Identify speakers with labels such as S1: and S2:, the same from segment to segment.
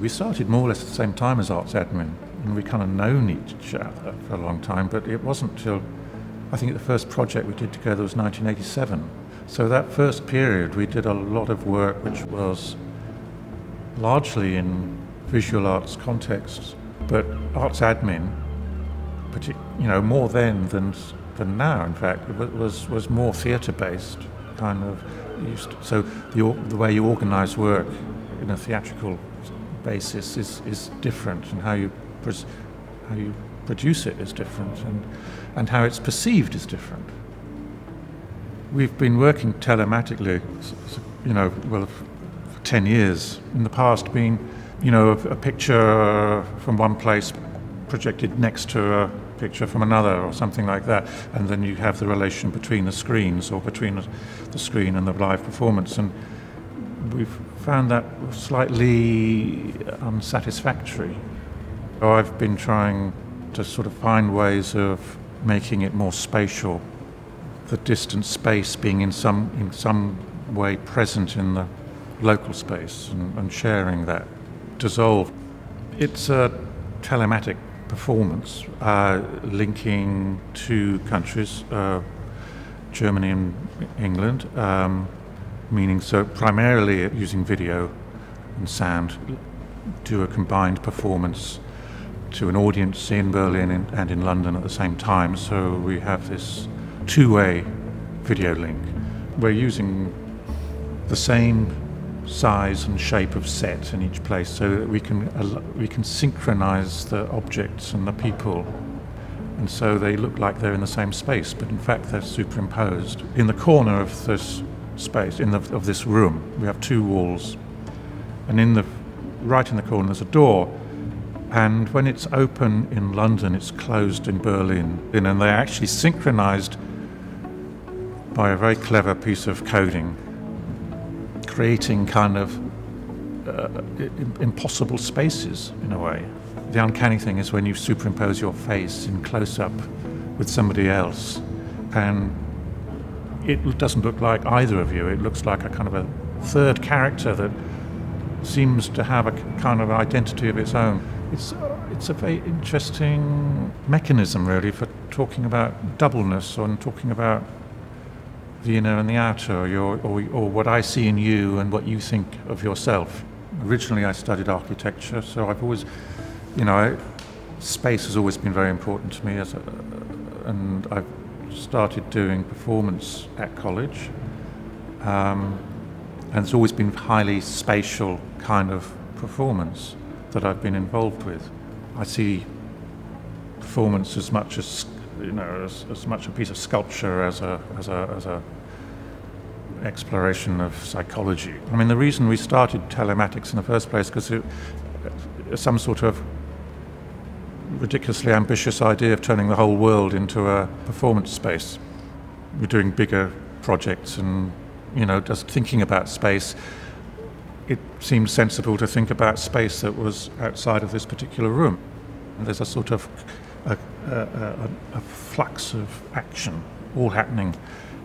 S1: We started more or less at the same time as Artsadmin, and we kind of known each other for a long time, but it wasn't till I think the first project we did together was 1987. So that first period, we did a lot of work which was largely in visual arts contexts, but Artsadmin, you know, more then than than now. In fact, was was more theatre based, kind of. Used to, so the the way you organise work in a theatrical basis is, is different, and how you how you produce it is different, and and how it's perceived is different. We've been working telematically, you know, well, for ten years. In the past, being, you know, a, a picture from one place projected next to a picture from another or something like that, and then you have the relation between the screens or between the screen and the live performance. And we've found that slightly unsatisfactory. I've been trying to sort of find ways of making it more spatial, the distant space being in some, in some way present in the local space and, and sharing that dissolve. It's a telematic performance uh, linking two countries, uh, Germany and England. Um, meaning so primarily using video and sound, do a combined performance to an audience in Berlin and in London at the same time. So we have this two-way video link. We're using the same size and shape of set in each place so that we can we can synchronize the objects and the people and so they look like they're in the same space but in fact they're superimposed in the corner of this space in the, of this room. We have two walls, and in the right in the corner there's a door. And when it's open in London, it's closed in Berlin. And they're actually synchronized by a very clever piece of coding, creating kind of uh, impossible spaces in a way. The uncanny thing is when you superimpose your face in close up with somebody else, and it doesn't look like either of you. It looks like a kind of a third character that seems to have a kind of identity of its own. It's, uh, it's a very interesting mechanism, really, for talking about doubleness and talking about the inner and the outer, or, your, or, or what I see in you and what you think of yourself. Originally, I studied architecture, so I've always, you know, space has always been very important to me, as a, and I've started doing performance at college. Um, and it's always been highly spatial kind of performance that I've been involved with. I see performance as much as you know as, as much a piece of sculpture as a as a as a exploration of psychology. I mean, the reason we started telematics in the first place because some sort of ridiculously ambitious idea of turning the whole world into a performance space. We're doing bigger projects and, you know, just thinking about space. It seemed sensible to think about space that was outside of this particular room. And there's a sort of a, a, a, a flux of action all happening.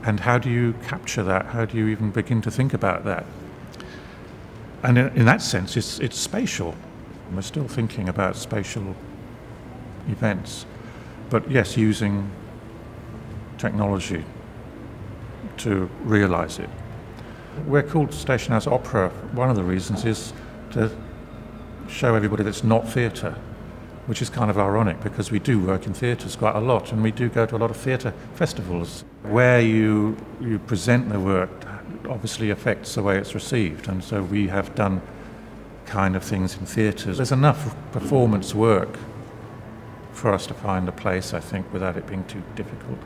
S1: And how do you capture that? How do you even begin to think about that? And in, in that sense, it's, it's spatial. We're still thinking about spatial events. But yes, using technology to realize it. We're called Station House Opera. One of the reasons is to show everybody that it's not theatre, which is kind of ironic because we do work in theatres quite a lot and we do go to a lot of theatre festivals. Where you, you present the work obviously affects the way it's received, and so we have done kind of things in theatres. There's enough performance work for us to find a place, I think, without it being too difficult.